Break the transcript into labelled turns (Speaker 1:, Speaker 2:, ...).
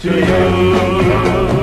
Speaker 1: to you.